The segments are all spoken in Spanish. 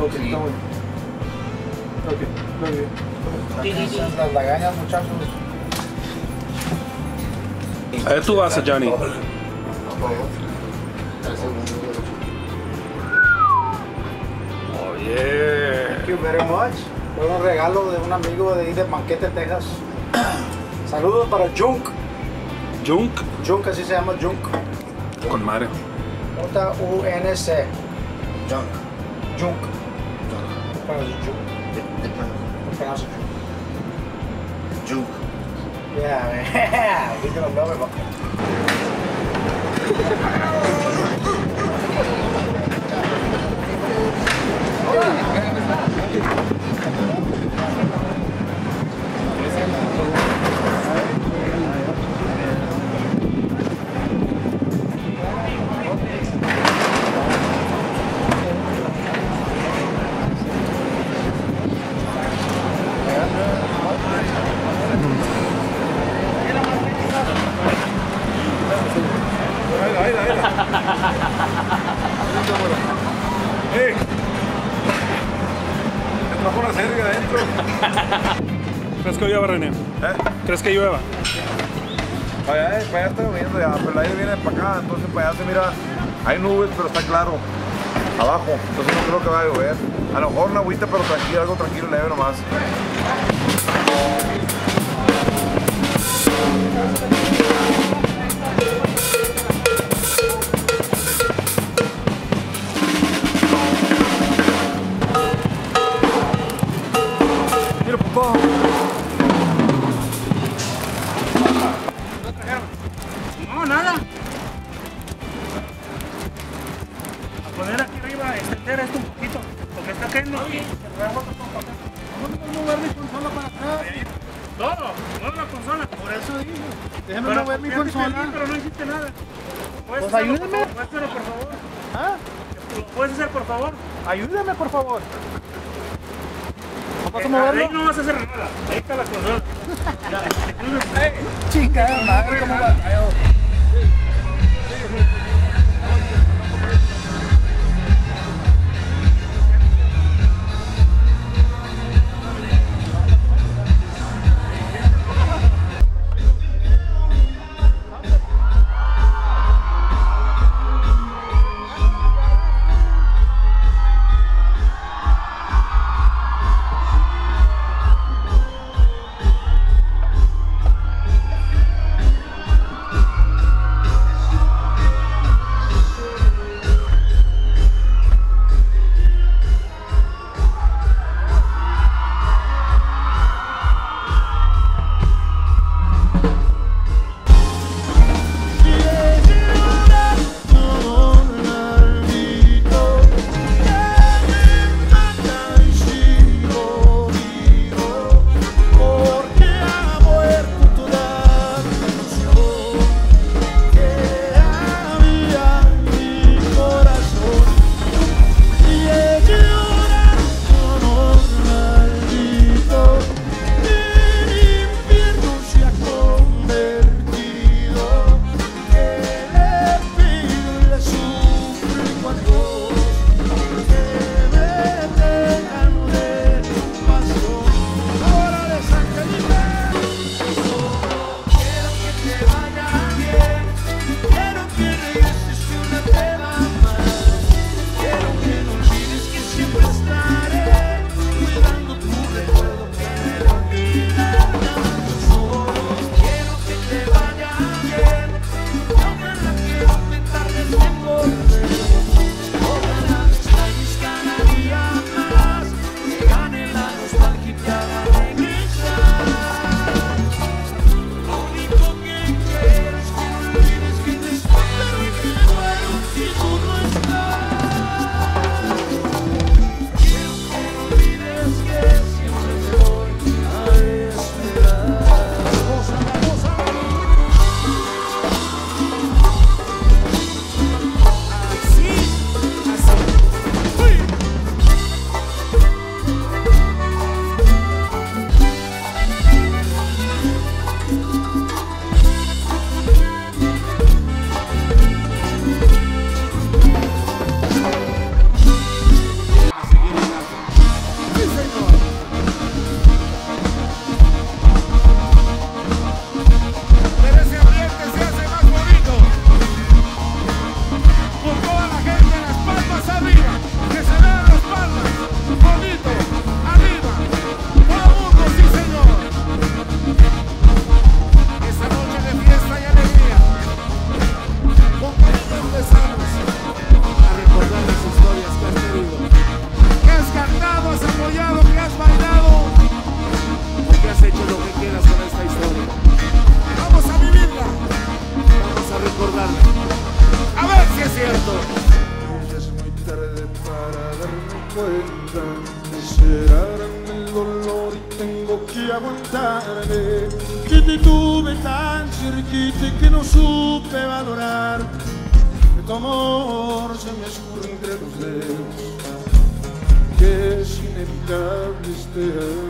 Ok, Sí. está bueno. Ok, muy bien. Las, las lagañas, muchachos. A ver tu vaso, Johnny. Oh, yeah. Thank you very much. Fue un regalo de un amigo de ahí de Manquete, Texas. Saludos para Junk. Junk. Junk, así se llama Junk. Con madre. J-U-N-C. Junk. Junk. Para el Junk. Para el Junk. Yeah, man. He's gonna love it. ¿Crees que llueva? Para allá, para allá está lloviendo ya, pero el aire viene para acá, entonces para allá se mira, hay nubes, pero está claro. Abajo, entonces no creo que vaya a llover. A lo mejor una agüita, pero tranquilo, algo tranquilo, leve nomás. Vas a hacer nada. Ahí está la consola. Chingada madre, ¿cómo va? Tanto amor já me escuro entre os dedos Que é inevitável este ano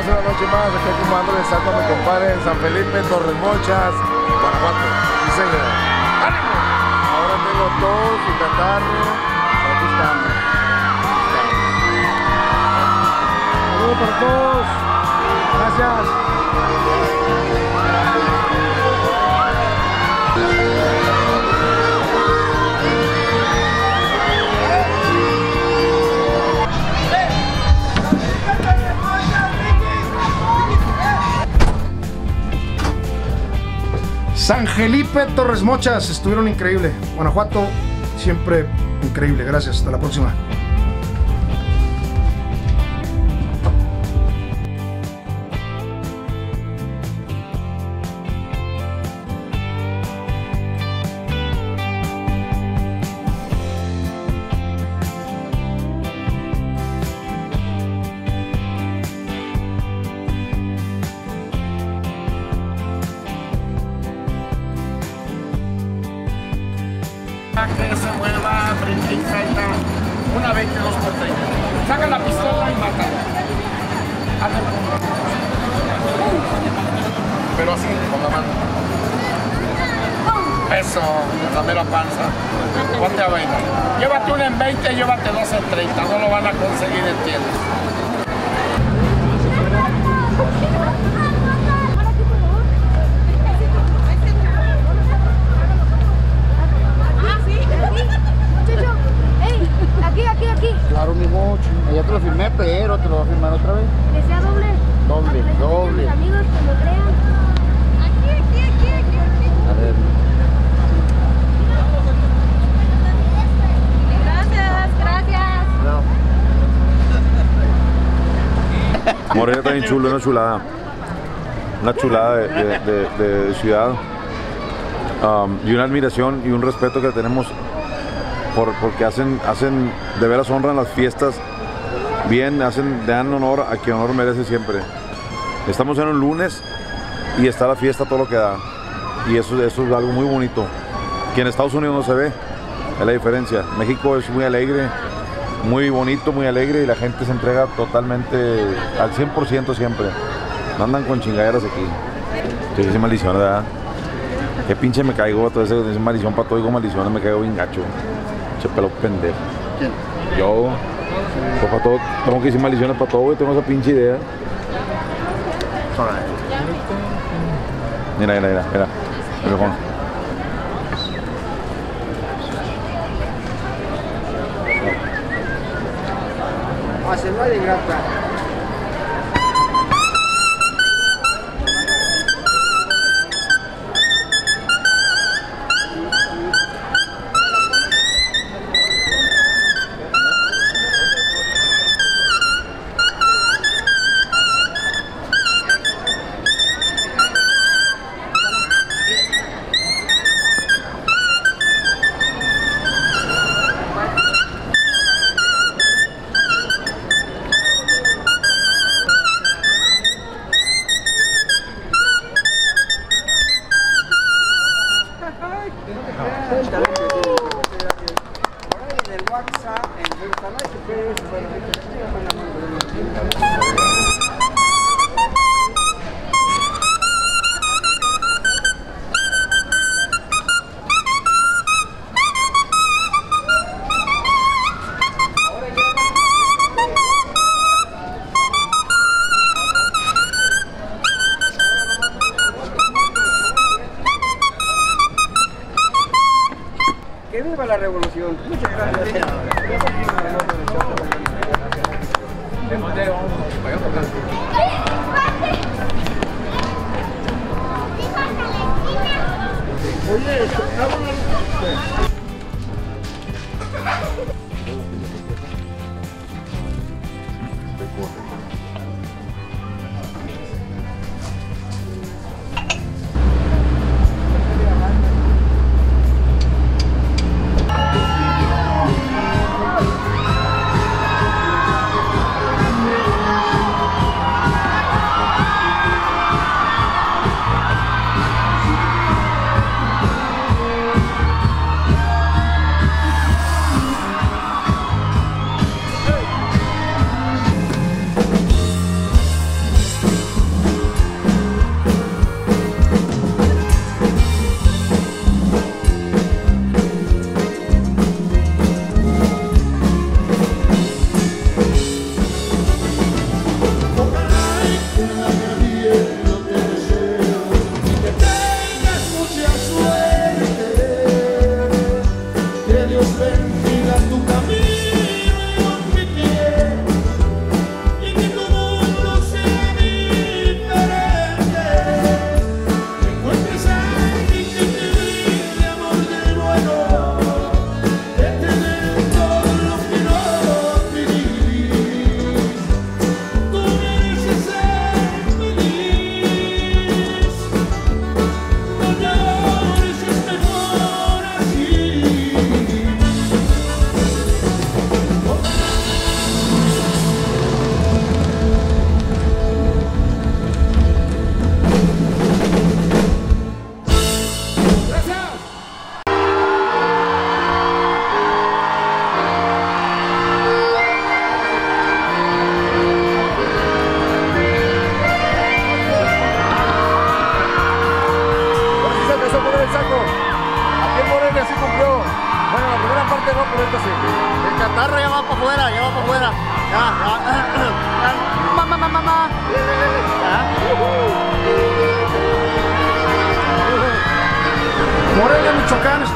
más, una noche más, aquí comando de Santo mi compadre en San Felipe, Torres Mochas, Guanajuato. Sí, señor. ¡Ánimo! Ahora tengo tos y catarro, aquí estamos. Saludos para todos. Gracias. San Felipe Torres Mochas, estuvieron increíble. Guanajuato, siempre increíble. Gracias, hasta la próxima. Eso, la mera panza. Ponte a bailar. Llévate una en 20, llévate dos en 30. No lo van a conseguir en tiendas. Ah. Claro, mi mocho. Ya te lo firmé, pero te lo voy a firmar otra vez. Que sea doble. Doble, doble. Mis amigos que me crean. Aquí, aquí, aquí, aquí, aquí. A ver. Gracias, gracias. Morelia bien chulo, una chulada. Una chulada de ciudad. Um, y una admiración y un respeto que tenemos por, porque hacen, hacen, de veras honran las fiestas bien, hacen, dan honor a quien honor merece siempre. Estamos en un lunes y está la fiesta todo lo que da. Y eso, eso es algo muy bonito. Que en Estados Unidos no se ve, es la diferencia. México es muy alegre, muy bonito, muy alegre y la gente se entrega totalmente al 100% siempre. No andan con chingaderas aquí. Sí, es maldición, ¿verdad? Qué pinche me caigo, todo ese es maldición para todo, digo maldiciones, me caigo bien gacho. Che pelo pendejo. ¿Quién? Yo, para todo, tengo que decir maldiciones para todo, güey, tengo esa pinche idea. Mira, mira, mira, mira. Juan. Hacerlo de grata. 네.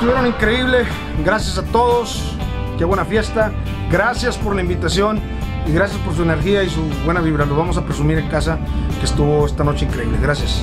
Estuvieron increíbles. Gracias a todos. Qué buena fiesta. Gracias por la invitación y gracias por su energía y su buena vibra. Lo vamos a presumir en casa que estuvo esta noche increíble. Gracias.